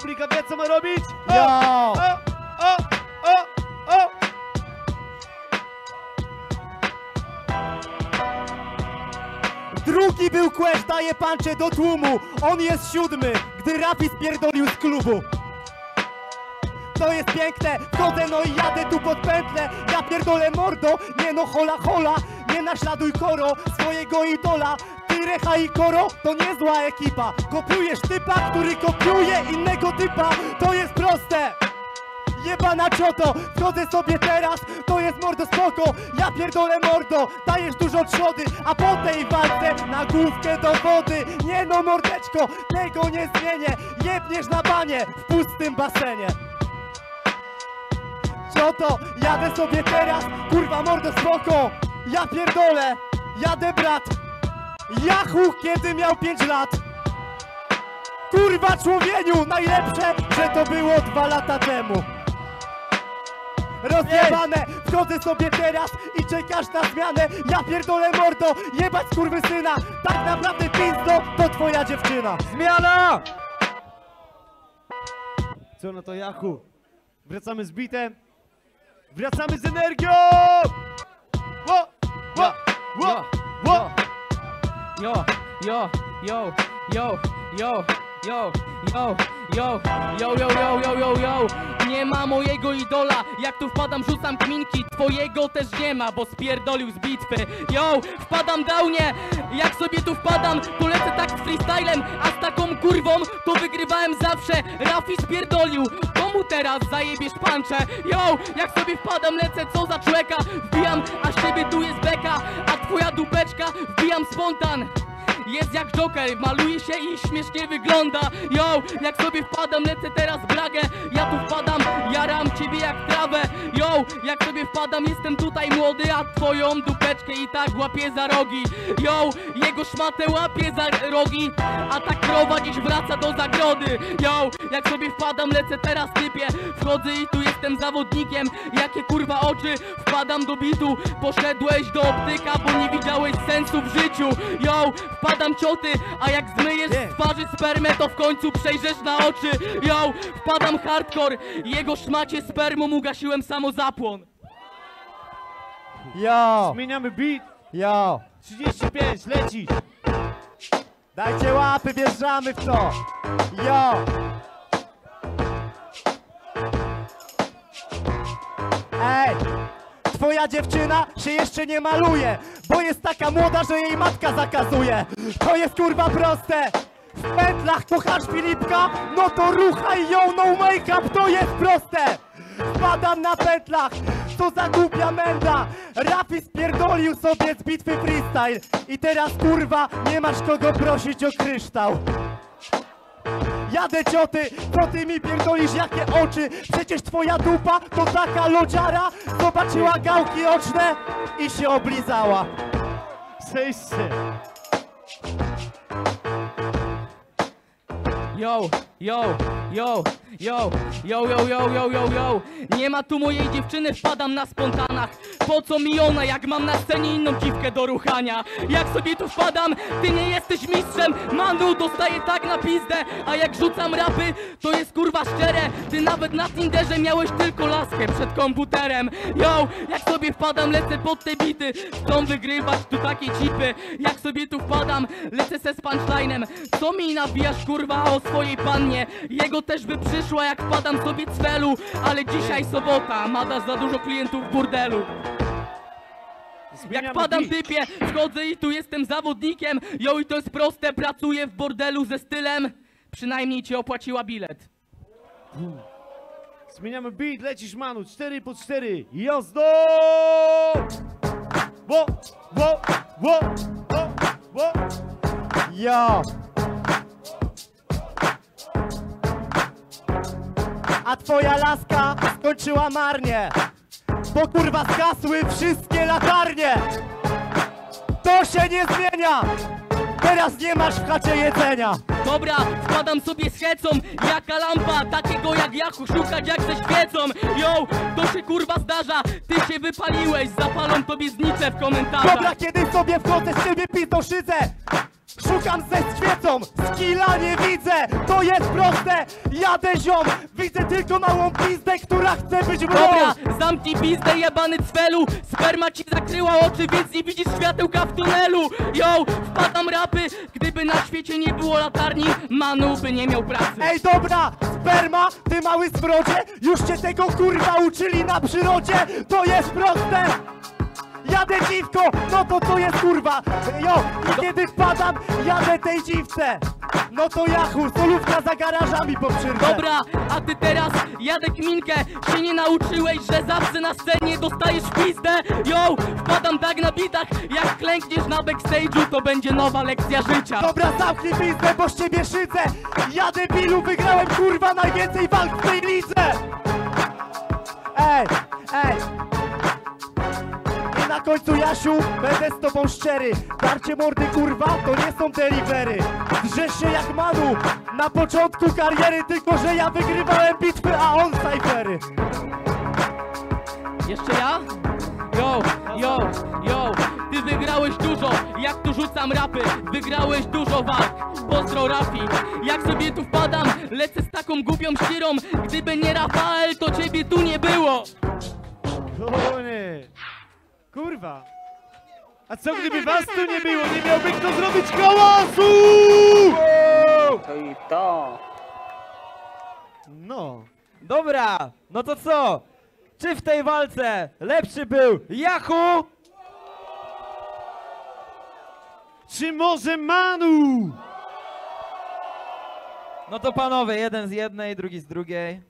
publika wie co ma robić? O, Yo! o, o, o, o! Drugi był Quest, daje pancze do tłumu. On jest siódmy, gdy Rafi spierdolił z klubu. To jest piękne, wchodzę no i jadę tu pod pętlę Ja pierdolę mordo, nie no hola hola Nie naśladuj koro, swojego idola Ty Recha i Koro, to niezła ekipa. Kopiujesz typa, który kopiuje innego typa. To jest proste. Jebana cioto, wchodzę sobie teraz, to jest mordo spoko. Ja pierdolę mordo, dajesz dużo trzody A po tej walce na główkę do wody. Nie no mordeczko, tego nie zmienię. Jebniesz na banie w pustym basenie. Cioto, jadę sobie teraz, kurwa mordo spoko. Ja pierdolę, jadę brat Jachu kiedy miał 5 lat Kurwa człowieniu, najlepsze, że to było dwa lata temu Rozjebane, wchodzę sobie teraz i czekasz na zmianę Ja pierdolę mordo, jebać syna. Tak naprawdę pizdo, to twoja dziewczyna Zmiana! Co no to Jachu? Wracamy z bitem. Wracamy z energią! Wo, wo, wo, wo. Yo, yo, yo, yo, yo, yo, yo, yo, yo, yo, yo, yo, yo, yo Nie ma mojego idola, jak tu wpadam rzucam kminki Twojego też nie ma, bo spierdolił z bitwy Yo, wpadam downie, jak sobie tu wpadam To lecę tak z freestylem, a z taką kurwą To wygrywałem zawsze, Rafi spierdolił Komu teraz zajebiesz pancze? Yo, jak sobie wpadam, lecę co za człowieka Wbijam, a z tu wbijam spontan jest jak Joker, maluje się i śmiesznie wygląda. Yo, jak sobie wpadam, lecę teraz bragę Ja tu wpadam, jaram ciebie jak trawę. Yo, jak sobie wpadam, jestem tutaj młody A twoją dupeczkę i tak łapię za rogi. Yo, jego szmatę łapię za rogi A ta krowa dziś wraca do zagrody. Yo, jak sobie wpadam, lecę teraz typie. Wchodzę i tu jestem zawodnikiem. Jakie kurwa oczy, wpadam do bitu. Poszedłeś do optyka, bo nie widziałeś sensu w życiu. Yo, wpadam cioty, a jak zmyjesz z twarzy spermę To w końcu przejrzesz na oczy. Yo, wpadam hardcore. Jego szmacie spermą ugasiłem samozapłon. Yo, Zmieniamy beat. yo 35, lecisz. Dajcie łapy, wjeżdżamy w to. Yo Twoja dziewczyna się jeszcze nie maluje Bo jest taka młoda, że jej matka zakazuje. To jest kurwa proste. W pętlach kochasz Filipka? No to ruchaj ją, no make-up, to jest proste. Wpadam na pętlach, co za głupia menda. Rafi spierdolił sobie z bitwy freestyle. I teraz kurwa nie masz kogo prosić o kryształ Jadę cioty, co ty mi pierdolisz, jakie oczy. Przecież twoja dupa to taka lodziara Zobaczyła gałki oczne i się oblizała. Zejście. Yo, yo, yo, yo, yo, yo, yo, yo, yo, yo Nie ma tu mojej dziewczyny, wpadam na spontanach. Po co mi ona, jak mam na scenie inną dziwkę do ruchania? Jak sobie tu wpadam, ty nie jesteś mistrzem. Manu dostaję tak na pizdę A jak rzucam rapy, to jest kurwa szczere. Ty nawet na Tinderze miałeś tylko laskę przed komputerem. Yo, jak sobie wpadam, lecę pod te bity. Chcą wygrywać tu takie cipy. Jak sobie tu wpadam, lecę se z Co mi nawijasz kurwa o swojej pannie? Jego też by jak wpadam sobie cwelu Ale dzisiaj sobota, mada za dużo klientów w burdelu jak padam typie, wchodzę i tu jestem zawodnikiem Jo i to jest proste, pracuję w bordelu ze stylem Przynajmniej ci opłaciła bilet Zmieniamy beat, lecisz Manu, 4 po 4. Jazdo! Wo, wo, wo, wo, wo. Yo A twoja laska skończyła marnie Bo kurwa zgasły wszystkie latarnie. To się nie zmienia. Teraz nie masz w chacie jedzenia. Dobra, wpadam sobie z hecą Jaka lampa, takiego jak Jachu Szukać jak ze świecą. Yo, to się kurwa zdarza Ty się wypaliłeś, zapalą tobie znicę w komentarzach. Dobra, kiedy sobie wchodzę z ciebie pizdo szydzę Szukam ze świecą, skilla nie widzę To jest proste, jadę ziom Widzę tylko małą pizdę, która chce być mną Dobra, zamknij pizdę jebany cwelu. Sperma ci zakryła oczy, więc nie widzisz światełka w tunelu. Yo, wpadam rapy Gdyby na świecie nie było latarni Manu by nie miał pracy. Ej dobra, sperma, ty mały zbrodzie Już cię tego kurwa uczyli na przyrodzie. To jest proste Jadę dziwko, no to co jest kurwa? Jo, i kiedy wpadam, jadę tej dziwce. No to jachu, solówka za garażami po przyrwę. Dobra, a ty teraz jadę kminkę Się nie nauczyłeś, że zawsze na scenie dostajesz pizdę. Yo, wpadam tak na bitach Jak klękniesz na backstage'u To będzie nowa lekcja życia. Dobra, zamknij pizdę, bo z ciebie szydzę. Ja debilu wygrałem kurwa najwięcej walk w tej lidze. Ej, ej na końcu Jasiu, będę z tobą szczery. Darcie mordy kurwa, to nie są delivery. Drzesz się jak Manu. Na początku kariery, tylko że ja wygrywałem bitwy, a on cyfery. Jeszcze ja? Yo, yo, yo. Ty wygrałeś dużo, jak tu rzucam rapy. Wygrałeś dużo walk. Pozdro Rafi. Jak sobie tu wpadam, lecę z taką głupią ścierą Gdyby nie Rafael, to ciebie tu nie było. Nie. Kurwa. A co gdyby was tu nie było? Nie miałby kto zrobić hałasu! To i to. No. Dobra, no to co? Czy w tej walce lepszy był Yahoo? Czy może Manu? No to panowie, jeden z jednej, drugi z drugiej.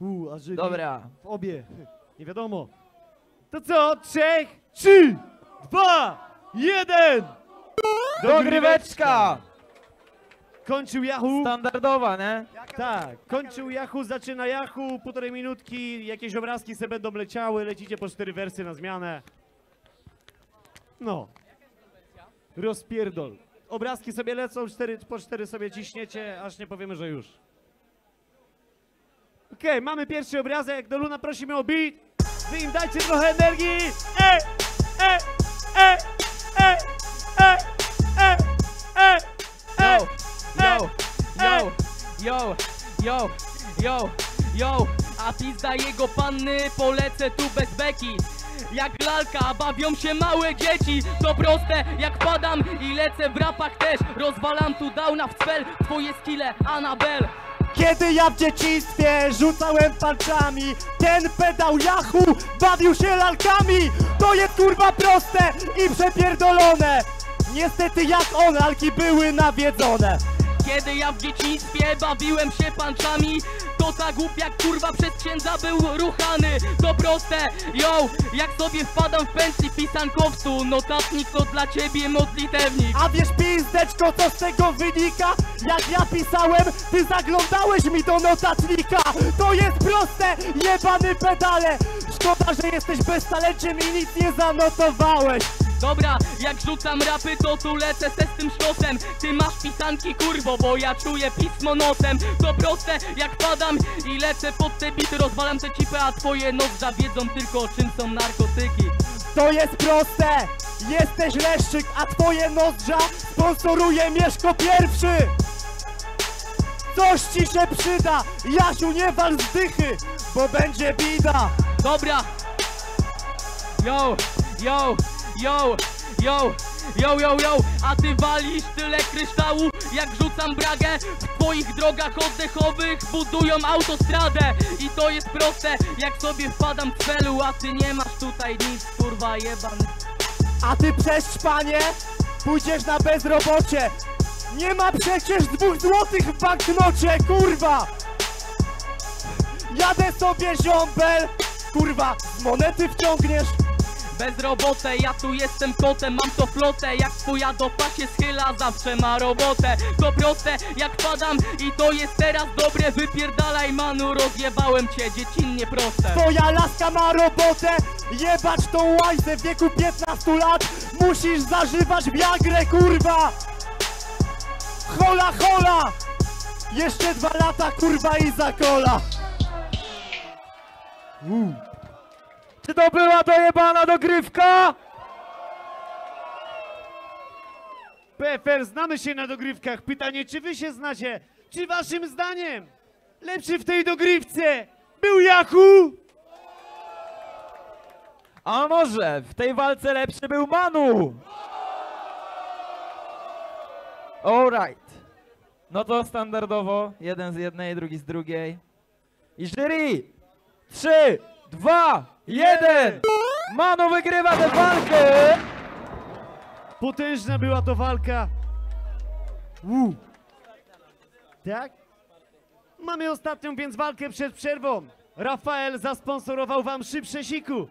U, a nie- Dobra. W obie. Nie wiadomo. To co? Trzech, trzy, dwa, jeden! Dogryweczka! Kończył Yahoo. Standardowa, nie? Tak, kończył Yahoo, zaczyna Yahoo, półtorej minutki, jakieś obrazki se będą leciały, lecicie po cztery wersy na zmianę. No. Rozpierdol. Obrazki sobie lecą, cztery, po cztery sobie ciśniecie, aż nie powiemy, że już. Okej, mamy pierwszy obrazek, do Luna prosimy o beat. Wy im dajcie trochę energii. E, e, e, e, e, e, e, e, Yo, yo, yo, yo, yo, yo, yo. A pizda jego panny polecę tu bez beki. Jak lalka, bawią się małe dzieci. To proste, jak padam i lecę w rapach też. Rozwalam tu downa w cel, twoje skille Anabel Kiedy ja w dzieciństwie rzucałem palcami Ten pedał Yahoo bawił się lalkami. To jest kurwa proste i przepierdolone. Niestety jak on, lalki były nawiedzone Kiedy ja w dzieciństwie bawiłem się panczami To ta głupia kurwa przez księdza był ruchany. To proste, yo, jak sobie wpadam w pensji pisankowcu Notatnik to dla ciebie modlitewnik. A wiesz pizdeczko co z tego wynika? Jak ja pisałem, ty zaglądałeś mi do notatnika. To jest proste, jebany pedale. Szkoda, że jesteś beztalenciem i nic nie zanotowałeś Dobra, jak rzucam rapy, to tu lecę se z tym sztosem Ty masz pisanki, kurwo, bo ja czuję pismo nosem To proste, jak padam i lecę pod te bity Rozwalam te cipy, a twoje nozdrza wiedzą tylko czym są narkotyki To jest proste! Jesteś leszczyk, a twoje nozdrza sponsoruje Mieszko Pierwszy! Coś ci się przyda! Jasiu, nie wal z dychy, bo będzie bida! Dobra Yo, yo, yo, yo Yo, yo, yo, a ty walisz tyle kryształu Jak rzucam bragę. W twoich drogach oddechowych budują autostradę. I to jest proste, jak sobie wpadam w celu A ty nie masz tutaj nic, kurwa jebany. A ty przez panie pójdziesz na bezrobocie! Nie ma przecież dwóch złotych w banknocie, kurwa! Jadę sobie ziombel, kurwa, monety wciągniesz Bezrobotę, ja tu jestem kotem, mam to flotę. Jak twoja dopa się schyla, zawsze ma robotę. To proste, jak padam i to jest teraz dobre. Wypierdalaj manu, rozjebałem cię, dziecinnie proste. Twoja laska ma robotę Jebać tą łajzę w wieku 15 lat. Musisz zażywać wiagrę, kurwa. Hola, hola. Jeszcze dwa lata, kurwa i za kola Czy to była dojebana dogrywka? PFR, znamy się na dogrywkach. Pytanie, czy wy się znacie? Czy waszym zdaniem lepszy w tej dogrywce był Jachu? A może w tej walce lepszy był Manu? Alright. No to standardowo, jeden z jednej, drugi z drugiej. I jury! Trzy, dwa, jeden! Manu wygrywa tę walkę! Potężna była to walka. Uu. Tak? Mamy ostatnią więc walkę przed przerwą. Rafael zasponsorował wam szybsze siku.